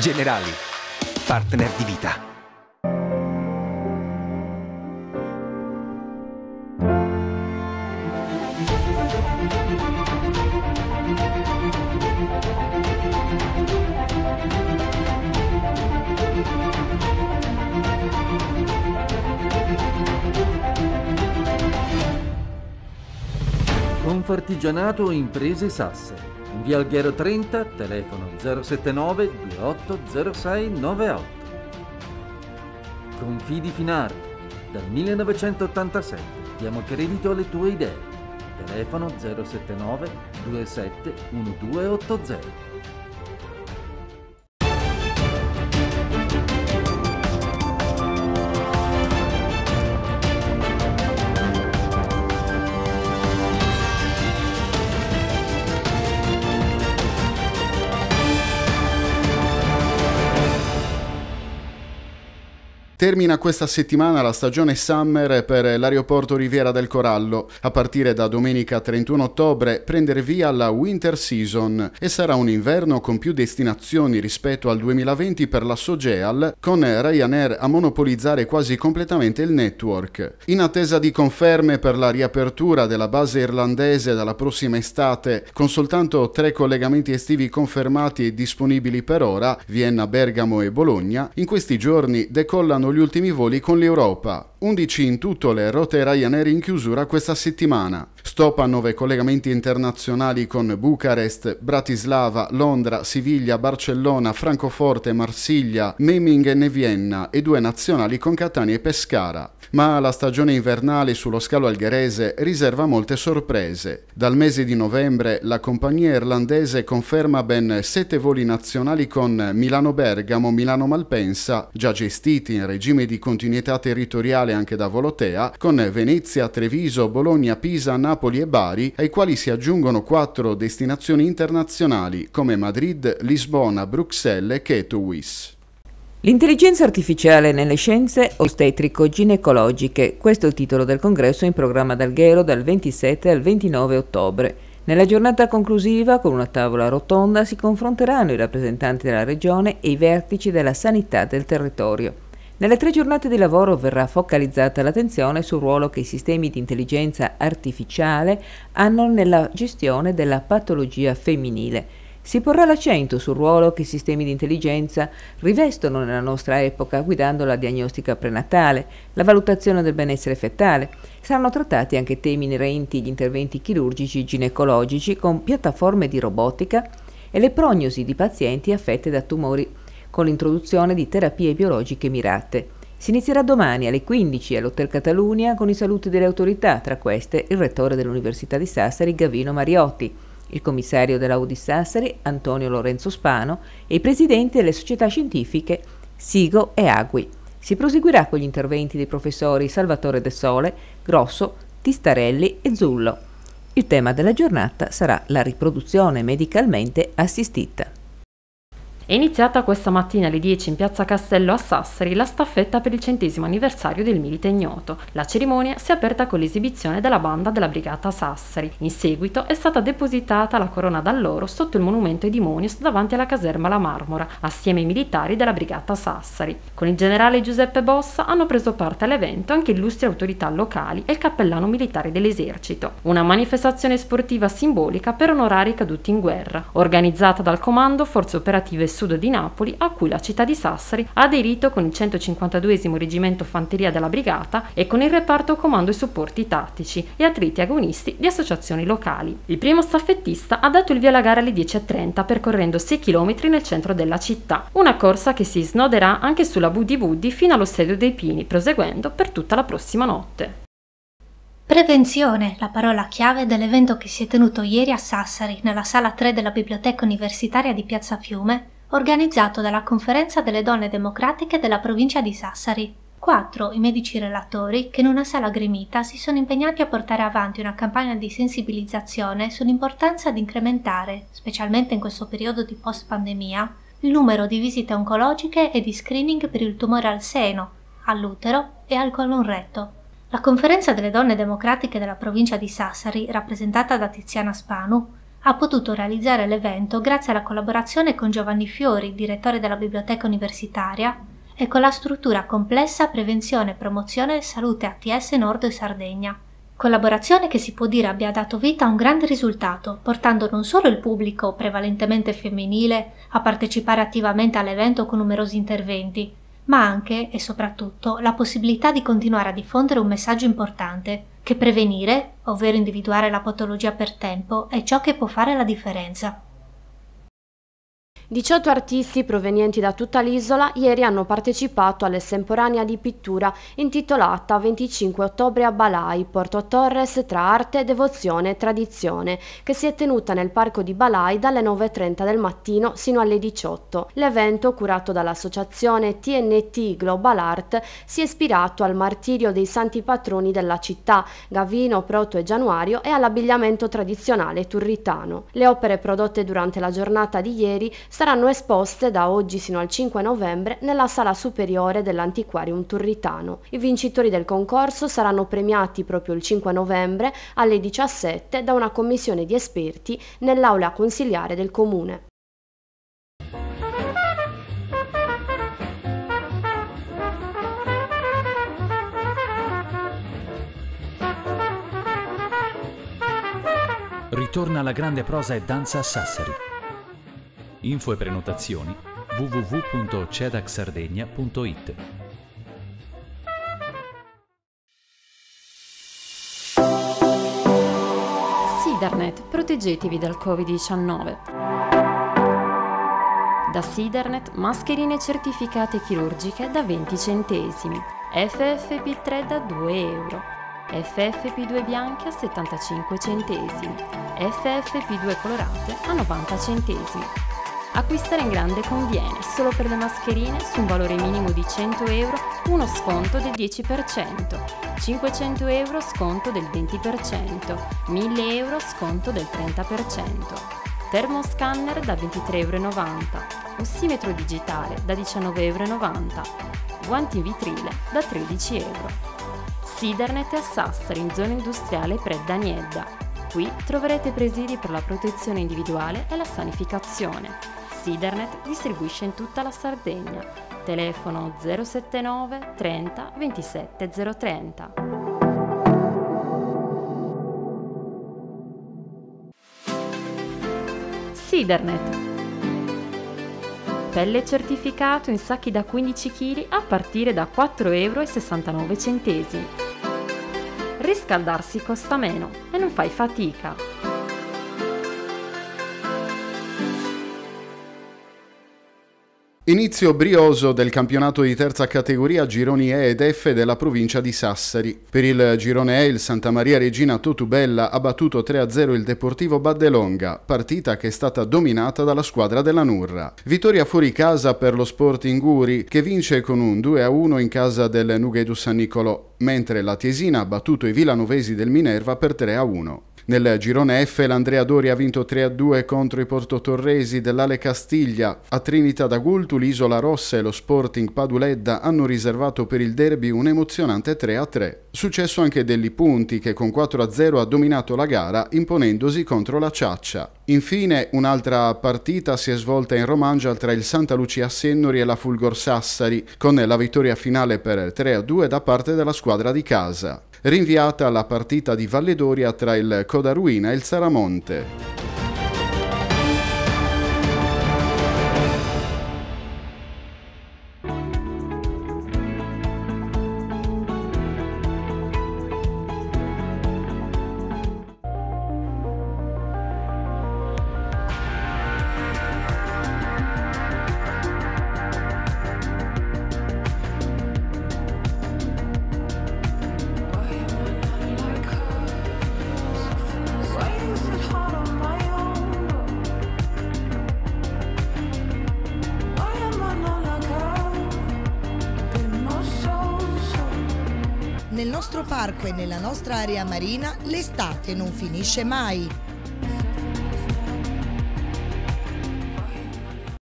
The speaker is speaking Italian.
Generali, partner di vita. Confartigianato Imprese Sassari. In via Alghero 30, telefono 079 28 06 98. Confidi Finart. Dal 1987 diamo credito alle tue idee. Telefono 079 27 Termina questa settimana la stagione summer per l'aeroporto Riviera del Corallo. A partire da domenica 31 ottobre prendere via la winter season e sarà un inverno con più destinazioni rispetto al 2020 per la Sogeal, con Ryanair a monopolizzare quasi completamente il network. In attesa di conferme per la riapertura della base irlandese dalla prossima estate, con soltanto tre collegamenti estivi confermati e disponibili per ora, Vienna, Bergamo e Bologna, in questi giorni decollano gli ultimi voli con l'Europa. 11 in tutto le rotte Ryanair in chiusura questa settimana. Stop a nove collegamenti internazionali con Bucarest, Bratislava, Londra, Siviglia, Barcellona, Francoforte, Marsiglia, Memmingen e Vienna e due nazionali con Catania e Pescara ma la stagione invernale sullo scalo algherese riserva molte sorprese. Dal mese di novembre la compagnia irlandese conferma ben sette voli nazionali con Milano-Bergamo, Milano-Malpensa, già gestiti in regime di continuità territoriale anche da Volotea, con Venezia, Treviso, Bologna, Pisa, Napoli e Bari, ai quali si aggiungono quattro destinazioni internazionali come Madrid, Lisbona, Bruxelles e Katowice. L'intelligenza artificiale nelle scienze ostetrico-ginecologiche, questo è il titolo del congresso in programma d'Alghero dal 27 al 29 ottobre. Nella giornata conclusiva, con una tavola rotonda, si confronteranno i rappresentanti della regione e i vertici della sanità del territorio. Nelle tre giornate di lavoro verrà focalizzata l'attenzione sul ruolo che i sistemi di intelligenza artificiale hanno nella gestione della patologia femminile si porrà l'accento sul ruolo che i sistemi di intelligenza rivestono nella nostra epoca, guidando la diagnostica prenatale, la valutazione del benessere fetale. Saranno trattati anche temi inerenti agli interventi chirurgici ginecologici con piattaforme di robotica e le prognosi di pazienti affette da tumori con l'introduzione di terapie biologiche mirate. Si inizierà domani alle 15 all'Hotel Catalunia con i saluti delle autorità, tra queste il rettore dell'Università di Sassari Gavino Mariotti il commissario della UDI Sassari Antonio Lorenzo Spano e i presidenti delle società scientifiche Sigo e Agui. Si proseguirà con gli interventi dei professori Salvatore De Sole, Grosso, Tistarelli e Zullo. Il tema della giornata sarà la riproduzione medicalmente assistita. È iniziata questa mattina alle 10 in piazza Castello a Sassari la staffetta per il centesimo anniversario del Milite Ignoto. La cerimonia si è aperta con l'esibizione della banda della Brigata Sassari. In seguito è stata depositata la corona d'alloro sotto il monumento Edimonius davanti alla caserma La Marmora, assieme ai militari della Brigata Sassari. Con il generale Giuseppe Bossa hanno preso parte all'evento anche illustri autorità locali e il cappellano militare dell'esercito. Una manifestazione sportiva simbolica per onorare i caduti in guerra, organizzata dal Comando Forze Operative sud di Napoli, a cui la città di Sassari ha aderito con il 152 Reggimento Fanteria della Brigata e con il reparto Comando e Supporti Tattici e atleti agonisti di associazioni locali. Il primo staffettista ha dato il via alla gara alle 10.30 percorrendo 6 km nel centro della città, una corsa che si snoderà anche sulla Buddy Buddy fino allo Stadio dei Pini, proseguendo per tutta la prossima notte. Prevenzione, la parola chiave dell'evento che si è tenuto ieri a Sassari, nella sala 3 della Biblioteca Universitaria di Piazza Fiume, organizzato dalla Conferenza delle Donne Democratiche della provincia di Sassari. Quattro i medici relatori che in una sala gremita si sono impegnati a portare avanti una campagna di sensibilizzazione sull'importanza di incrementare, specialmente in questo periodo di post-pandemia, il numero di visite oncologiche e di screening per il tumore al seno, all'utero e al colon retto. La Conferenza delle Donne Democratiche della provincia di Sassari, rappresentata da Tiziana Spanu, ha potuto realizzare l'evento grazie alla collaborazione con Giovanni Fiori, direttore della biblioteca universitaria, e con la struttura complessa Prevenzione, Promozione e Salute ATS Nord e Sardegna. Collaborazione che si può dire abbia dato vita a un grande risultato, portando non solo il pubblico, prevalentemente femminile, a partecipare attivamente all'evento con numerosi interventi, ma anche e soprattutto la possibilità di continuare a diffondere un messaggio importante, che prevenire, ovvero individuare la patologia per tempo, è ciò che può fare la differenza. 18 artisti provenienti da tutta l'isola ieri hanno partecipato all'estemporanea di pittura intitolata 25 ottobre a Balai, Porto Torres tra arte, devozione e tradizione, che si è tenuta nel parco di Balai dalle 9.30 del mattino sino alle 18. L'evento, curato dall'associazione TNT Global Art, si è ispirato al martirio dei santi patroni della città, Gavino, Proto e Januario, e all'abbigliamento tradizionale turritano. Le opere prodotte durante la giornata di ieri saranno esposte da oggi sino al 5 novembre nella sala superiore dell'Antiquarium Turritano. I vincitori del concorso saranno premiati proprio il 5 novembre alle 17 da una commissione di esperti nell'aula consiliare del comune. Ritorna la grande prosa e danza a Sassari. Info e prenotazioni www.cedacsardegna.it Sidernet, proteggetevi dal Covid-19. Da Sidernet, mascherine certificate chirurgiche da 20 centesimi, FFP3 da 2 euro, FFP2 bianche a 75 centesimi, FFP2 colorate a 90 centesimi. Acquistare in grande conviene, solo per le mascherine su un valore minimo di 100 euro uno sconto del 10%, 500 euro sconto del 20%, 1000 euro sconto del 30%, termoscanner da 23,90 euro, ossimetro digitale da 19,90 euro, guanti in vitrile da 13 euro. Sidernet a Sassari in zona industriale Predda Qui troverete presidi per la protezione individuale e la sanificazione. Sidernet distribuisce in tutta la Sardegna. Telefono 079 30 27 030. Sidernet. Pelle certificato in sacchi da 15 kg a partire da 4,69 euro. Riscaldarsi costa meno e non fai fatica. Inizio brioso del campionato di terza categoria gironi E ed F della provincia di Sassari. Per il girone E il Santa Maria Regina Totubella ha battuto 3-0 il Deportivo Baddelonga, partita che è stata dominata dalla squadra della Nurra. Vittoria fuori casa per lo Sporting Uri che vince con un 2-1 in casa del Nughedu San Nicolò, mentre la Tiesina ha battuto i villanovesi del Minerva per 3-1. Nel girone F l'Andrea Dori ha vinto 3-2 contro i portotorresi dell'Ale Castiglia. A Trinità d'Agultu l'Isola Rossa e lo Sporting Paduledda hanno riservato per il derby un emozionante 3-3. Successo anche degli Punti che con 4-0 ha dominato la gara imponendosi contro la Ciaccia. Infine un'altra partita si è svolta in Romangia tra il Santa Lucia Sennori e la Fulgor Sassari con la vittoria finale per 3-2 da parte della squadra di casa rinviata la partita di Valledoria tra il Codaruina e il Saramonte. Nostro parco e nella nostra area marina l'estate non finisce mai.